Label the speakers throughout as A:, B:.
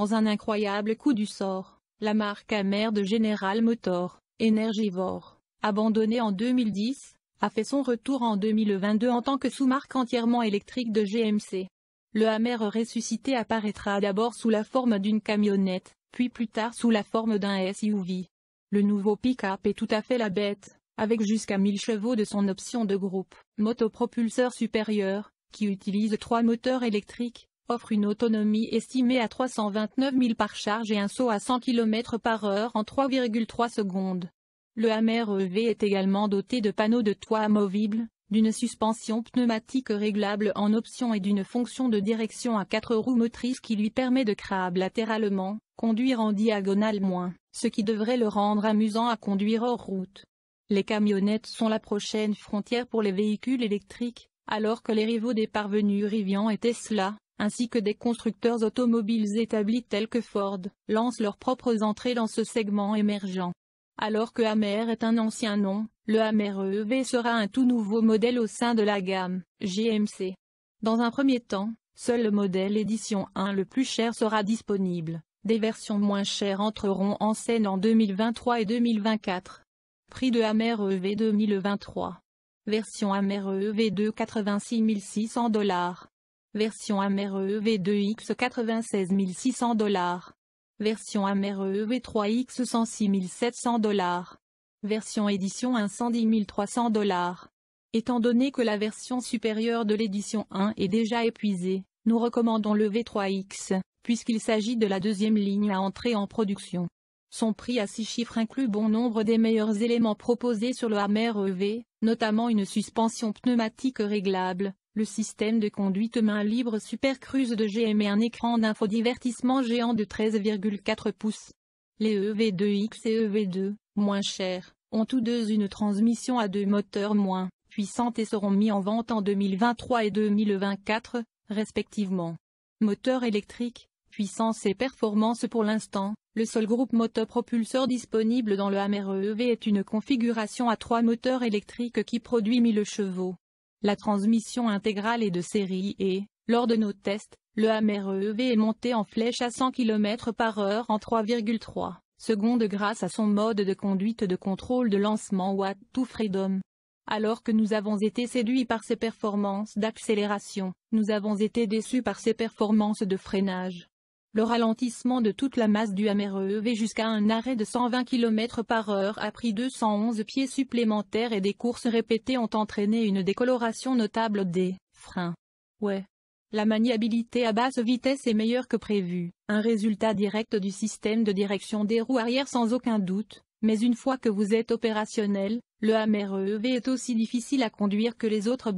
A: dans un incroyable coup du sort, la marque amère de General Motors, énergivore, abandonnée en 2010, a fait son retour en 2022 en tant que sous-marque entièrement électrique de GMC. Le Hammer ressuscité apparaîtra d'abord sous la forme d'une camionnette, puis plus tard sous la forme d'un SUV. Le nouveau pick-up est tout à fait la bête, avec jusqu'à 1000 chevaux de son option de groupe, motopropulseur supérieur, qui utilise trois moteurs électriques, offre une autonomie estimée à 329 000 par charge et un saut à 100 km par heure en 3,3 secondes. Le Hammer EV est également doté de panneaux de toit amovibles, d'une suspension pneumatique réglable en option et d'une fonction de direction à quatre roues motrices qui lui permet de crabe latéralement, conduire en diagonale moins, ce qui devrait le rendre amusant à conduire hors route. Les camionnettes sont la prochaine frontière pour les véhicules électriques, alors que les rivaux des parvenus Rivian et Tesla, ainsi que des constructeurs automobiles établis tels que Ford, lancent leurs propres entrées dans ce segment émergent. Alors que Hammer est un ancien nom, le Hammer EV sera un tout nouveau modèle au sein de la gamme GMC. Dans un premier temps, seul le modèle édition 1 le plus cher sera disponible. Des versions moins chères entreront en scène en 2023 et 2024. Prix de Hammer EV 2023. Version Hammer EV2 86 600 dollars. Version Hammer EV2X 96 600 dollars. Version Hammer EV3X 106 700 dollars. Version édition 1 110 300 dollars. Étant donné que la version supérieure de l'édition 1 est déjà épuisée, nous recommandons le V3X, puisqu'il s'agit de la deuxième ligne à entrer en production. Son prix à 6 chiffres inclut bon nombre des meilleurs éléments proposés sur le Hammer EV, notamment une suspension pneumatique réglable, le système de conduite main libre Super Cruise de GM et un écran d'infodivertissement géant de 13,4 pouces. Les EV2X et EV2, moins chers, ont tous deux une transmission à deux moteurs moins puissantes et seront mis en vente en 2023 et 2024, respectivement. Moteur électrique, puissance et performance pour l'instant, le seul groupe motopropulseur disponible dans le Hammer EV est une configuration à trois moteurs électriques qui produit 1000 chevaux. La transmission intégrale est de série et, lors de nos tests, le Hammer EV est monté en flèche à 100 km par heure en 3,3 secondes grâce à son mode de conduite de contrôle de lancement Watt to Freedom. Alors que nous avons été séduits par ses performances d'accélération, nous avons été déçus par ses performances de freinage. Le ralentissement de toute la masse du Hammer EV jusqu'à un arrêt de 120 km par heure a pris 211 pieds supplémentaires et des courses répétées ont entraîné une décoloration notable des freins. Ouais. La maniabilité à basse vitesse est meilleure que prévu, un résultat direct du système de direction des roues arrière sans aucun doute, mais une fois que vous êtes opérationnel, le Hammer EV est aussi difficile à conduire que les autres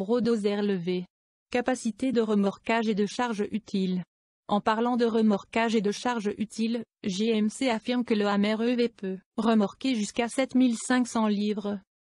A: airs levés. Capacité de remorquage et de charge utile. En parlant de remorquage et de charge utile, GMC affirme que le Hammer EV peut remorquer jusqu'à 7500 livres.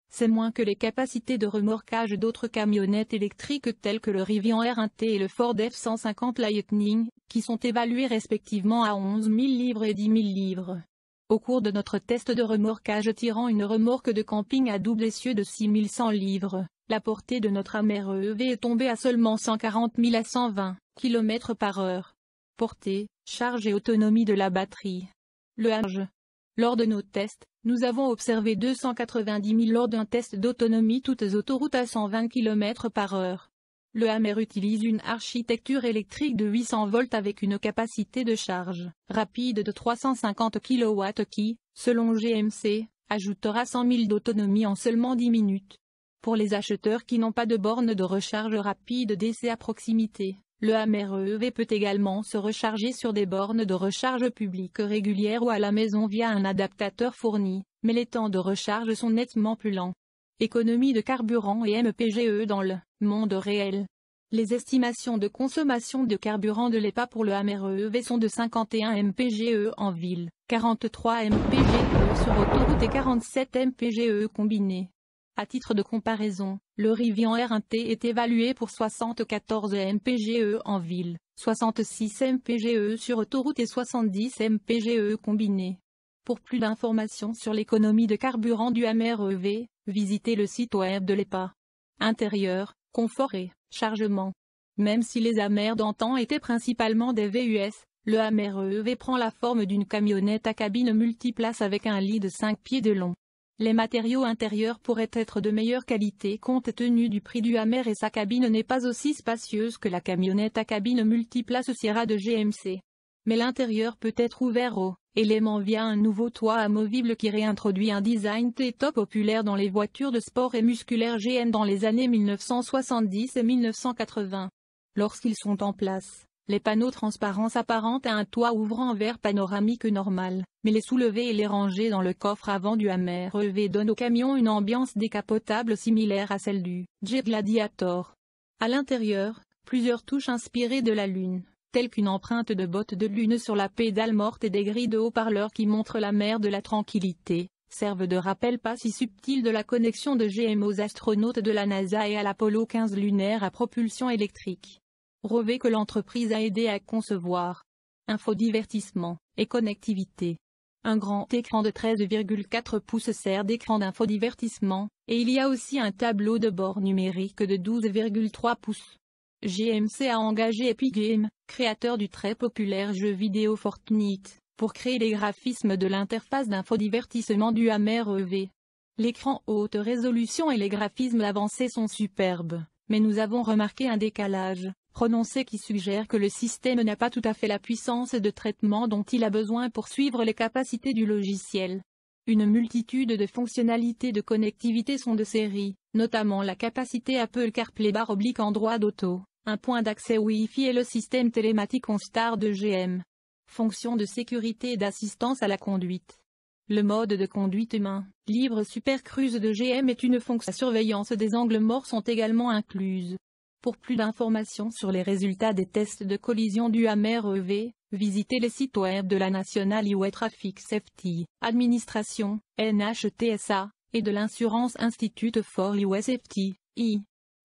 A: C'est moins que les capacités de remorquage d'autres camionnettes électriques telles que le Rivian R1T et le Ford F-150 Lightning, qui sont évaluées respectivement à 11 000 livres et 10 000 livres. Au cours de notre test de remorquage tirant une remorque de camping à double essieu de 6100 livres, la portée de notre Hammer EV est tombée à seulement 140 000 à 120 km par heure portée, charge et autonomie de la batterie. Le H. Lors de nos tests, nous avons observé 290 000 lors d'un test d'autonomie toutes autoroutes à 120 km par heure. Le Hammer utilise une architecture électrique de 800 volts avec une capacité de charge rapide de 350 kW qui, selon GMC, ajoutera 100 000 d'autonomie en seulement 10 minutes. Pour les acheteurs qui n'ont pas de borne de recharge rapide d'essai à proximité, le Hammer EV peut également se recharger sur des bornes de recharge publiques régulières ou à la maison via un adaptateur fourni, mais les temps de recharge sont nettement plus lents. Économie de carburant et MPGE dans le monde réel. Les estimations de consommation de carburant de l'EPA pour le Hammer EV sont de 51 mpge en ville, 43 mpge sur autoroute et 47 mpge combinés. À titre de comparaison, le Rivian R1T est évalué pour 74 mpge en ville, 66 mpge sur autoroute et 70 mpge combinés. Pour plus d'informations sur l'économie de carburant du Hammer EV, visitez le site web de l'EPA. Intérieur, confort et chargement. Même si les Hammer d'antan étaient principalement des VUS, Le Hammer EV prend la forme d'une camionnette à cabine multiplace avec un lit de 5 pieds de long. Les matériaux intérieurs pourraient être de meilleure qualité compte tenu du prix du Hammer et sa cabine n'est pas aussi spacieuse que la camionnette à cabine multiplace Sierra de GMC. Mais l'intérieur peut être ouvert au élément via un nouveau toit amovible qui réintroduit un design T-top populaire dans les voitures de sport et musculaires GM dans les années 1970 et 1980. Lorsqu'ils sont en place, les panneaux transparents s'apparentent à un toit ouvrant en verre panoramique normal, mais les soulever et les ranger dans le coffre avant du Hammer EV donnent au camion une ambiance décapotable similaire à celle du Jeep Gladiator. À l'intérieur, plusieurs touches inspirées de la Lune, telles qu'une empreinte de bottes de lune sur la pédale morte et des grilles de haut-parleurs qui montrent la mer de la tranquillité, servent de rappel pas si subtil de la connexion de GM aux astronautes de la NASA et à l'Apollo 15 lunaire à propulsion électrique brevet que l'entreprise a aidé à concevoir. Infodivertissement et connectivité. Un grand écran de 13,4 pouces sert d'écran d'infodivertissement, et il y a aussi un tableau de bord numérique de 12,3 pouces. GMC a engagé Epic Games, créateur du très populaire jeu vidéo Fortnite, pour créer les graphismes de l'interface d'infodivertissement du Hammer EV. L'écran haute résolution et les graphismes avancés sont superbes, mais nous avons remarqué un décalage prononcé qui suggère que le système n'a pas tout à fait la puissance de traitement dont il a besoin pour suivre les capacités du logiciel. Une multitude de fonctionnalités de connectivité sont de série, notamment la capacité Apple CarPlay barre oblique Android Auto, un point d'accès Wi-Fi et le système télématique OnStar de GM. Fonction de sécurité et d'assistance à la conduite. Le mode de conduite humain, libre Super Cruise de GM est une fonction. La surveillance des angles morts sont également incluses. Pour plus d'informations sur les résultats des tests de collision du Hammer EV, visitez les sites web de la National Highway Traffic Safety Administration, NHTSA, et de l'Insurance Institute for Highway Safety.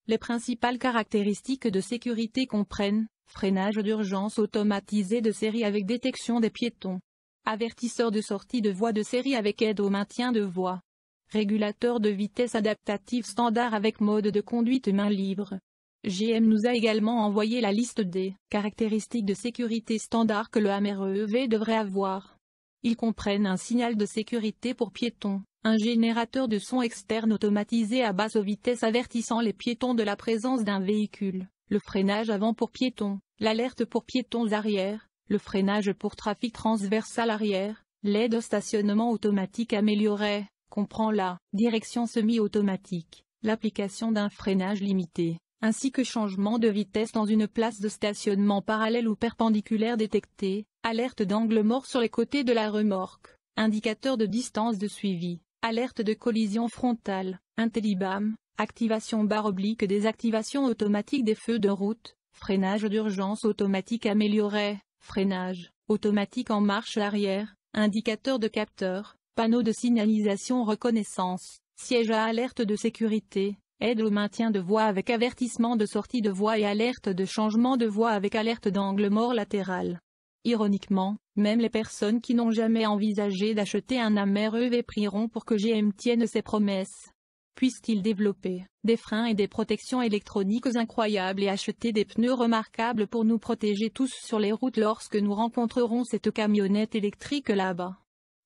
A: Les principales caractéristiques de sécurité comprennent freinage d'urgence automatisé de série avec détection des piétons, avertisseur de sortie de voie de série avec aide au maintien de voie, régulateur de vitesse adaptatif standard avec mode de conduite main libre, GM nous a également envoyé la liste des caractéristiques de sécurité standard que le Hammer EV devrait avoir. Ils comprennent un signal de sécurité pour piétons, un générateur de son externe automatisé à basse vitesse avertissant les piétons de la présence d'un véhicule, le freinage avant pour piétons, l'alerte pour piétons arrière, le freinage pour trafic transversal arrière, l'aide au stationnement automatique amélioré, comprend la direction semi-automatique, l'application d'un freinage limité, ainsi que changement de vitesse dans une place de stationnement parallèle ou perpendiculaire détectée, alerte d'angle mort sur les côtés de la remorque, indicateur de distance de suivi, alerte de collision frontale, Intellibam, activation barre oblique désactivation automatique des feux de route, freinage d'urgence automatique amélioré, freinage, automatique en marche arrière, indicateur de capteur, panneau de signalisation reconnaissance, siège à alerte de sécurité, aide au maintien de voie avec avertissement de sortie de voie et alerte de changement de voie avec alerte d'angle mort latéral. Ironiquement, même les personnes qui n'ont jamais envisagé d'acheter un Hammer EV prieront pour que GM tienne ses promesses. Puisse-t-il développer des freins et des protections électroniques incroyables et acheter des pneus remarquables pour nous protéger tous sur les routes lorsque nous rencontrerons cette camionnette électrique là-bas?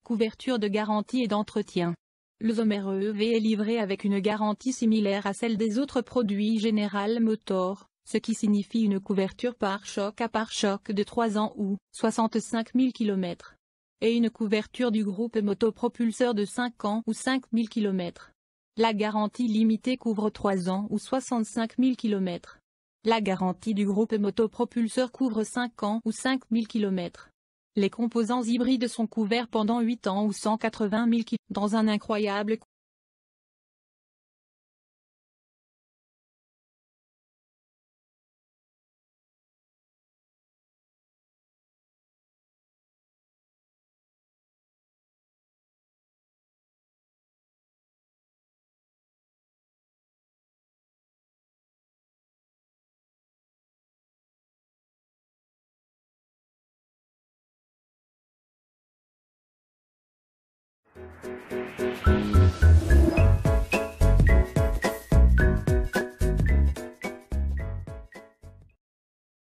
A: Couverture de garantie et d'entretien. Le Zomer EV est livré avec une garantie similaire à celle des autres produits General Motors, ce qui signifie une couverture par choc à pare-choc de 3 ans ou 65 000 km. Et une couverture du groupe motopropulseur de 5 ans ou 5 000 km. La garantie limitée couvre 3 ans ou 65 000 km. La garantie du groupe motopropulseur couvre 5 ans ou 5 000 km. Les composants hybrides sont couverts pendant 8 ans ou 180 000 km dans un incroyable